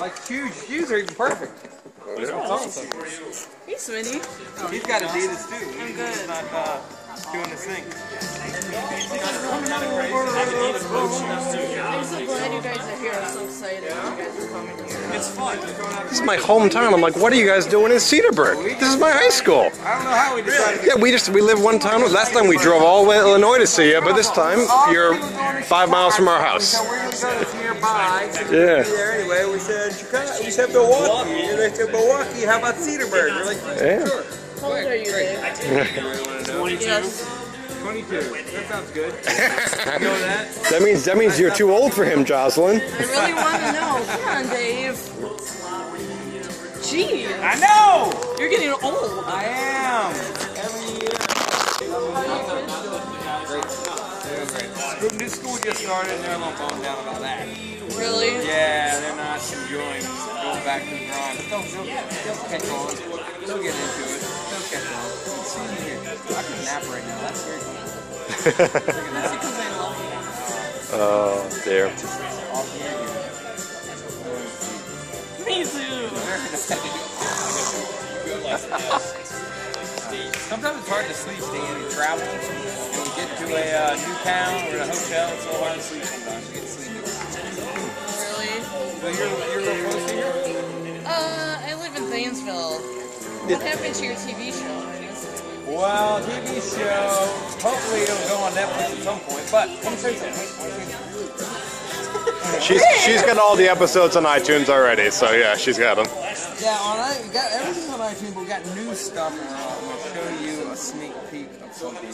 like huge. Shoes are even perfect. That's awesome. Hey, Smitty. Oh, he's got Adidas too. I'm He's good. not uh, doing his thing. I'm so glad you guys are here. I'm so excited It's fun. This is my hometown. I'm like, what are you guys doing in Cedarburg? This is my high school. I don't know how we decided. Yeah, we just we live one town. Last time we drove all the way to Illinois to see you, but this time you're five miles from our house. So we're gonna go to nearby. Yeah. yeah. Anyway, we said Chicago. We said Milwaukee. And they said Milwaukee. How about Cedarburg? We're like, Yeah. sure. How old are you, Dave? 22. That sounds good. you know that? That means that means you're too old for him, Joslin. I really want to know. Come on, Dave. Gee, I know. you're getting old. I am. Every year. Great. School, new school just started and they're a little bummed out about that. Really? Yeah, they're not enjoying going back to the grind. But they'll, they'll, they'll catch on. They'll get into it. They'll catch on. See you here. I can nap right now. That's very Oh dear. Off the air Me too. Sometimes it's hard to sleep, Stan. You travel and you get to a uh, new town or a hotel. It's so hard to sleep sometimes. You get sleepy. Really? So you're, you're real close to here? Uh, I live in Thiensville. What happened to your TV show? Well, TV show. Hopefully it'll go on Netflix at some point. But let me show you something. Wait, wait, wait. She's she's got all the episodes on iTunes already, so yeah, she's got them. Yeah, on I we got everything on iTunes. but We got new stuff. and I'm gonna show you a sneak peek of something.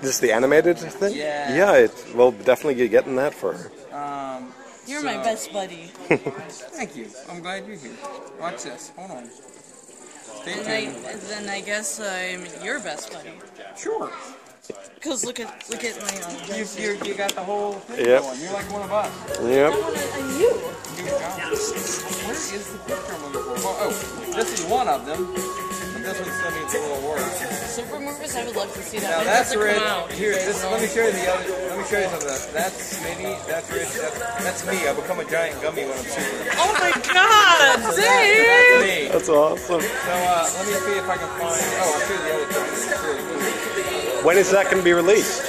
This is the animated thing. Yeah. Yeah, it, we'll definitely be getting that for her. Um, You're my best buddy. thank you. I'm glad you're here. Watch this. Hold on. Stay And I, then I guess I'm your best buddy. Sure. Cause look at look at my um, You, you, you got the whole thing Yep. going. You're like one of us. Yep. And you. You Where is the picture I'm looking for? Oh, oh, this is one of them. And this one still needs a little work. Super movies, I would love to see that. Now When that's does it Rich. out? Here, this, let me show you the other. Let me show you something. Else. That's Smitty. That's Rich. That's, that's me. I become a giant gummy when I'm super. Oh my God, That's Dave! me. That's awesome. So uh, let me see if I can find. Oh, I'll show you the other thing. It's. When is that going to be released?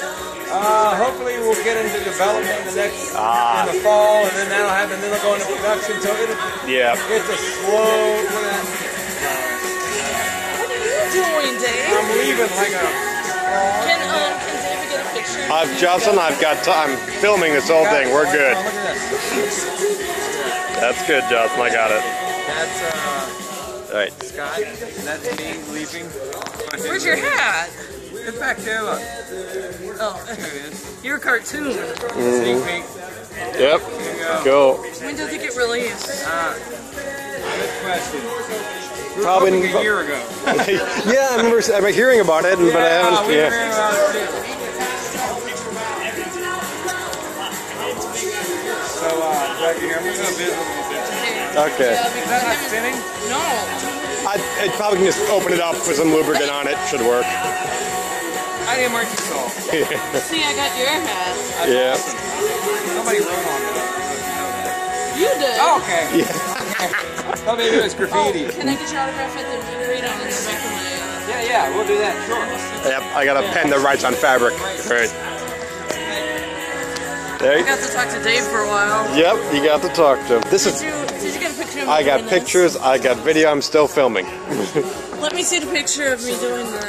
Uh, hopefully we'll get into development in the next Ah. in the fall, and then that'll happen. Then they'll go into production. So it'll, Yeah. it's a slow. Leaving like a. Can um can David get a picture? I've you? Joslin, I've got time. filming this whole thing. We're good. Look at this. That's good, Joslin. I got it. That's uh, All right. Scott. And that's me leaving. Where's your hat? It's back there. Look. Oh, there it is. you're a cartoon. Sneak peek. Yep. Go. Go. When does it get released? Uh, good question. We were Probably hoping in- a year ago. yeah, I remember I'm hearing about it, but I haven't. we Yeah. hearing about it too. So, uh, back I'm gonna go visit a little bit. Okay. Yeah, Is that spinning? no. I, I probably can just open it up, with some lubricant on it. Should work. I need emergency call. See, I got your hat. That's Yeah. awesome. Somebody wrote on it. You did. Oh, okay. Yeah. oh, maybe it was Oh, graffiti. can I get your autograph at the read on the back of my? Uh, yeah, yeah, we'll do that. Sure. Yep. I got a pen the rights on fabric. Right. There. I You, got to talk to Dave for a while. yep. You got to talk to him. This Did is. you did you get a picture of me I got doing this? pictures. I got video. I'm still filming. Let me see the picture of me doing that.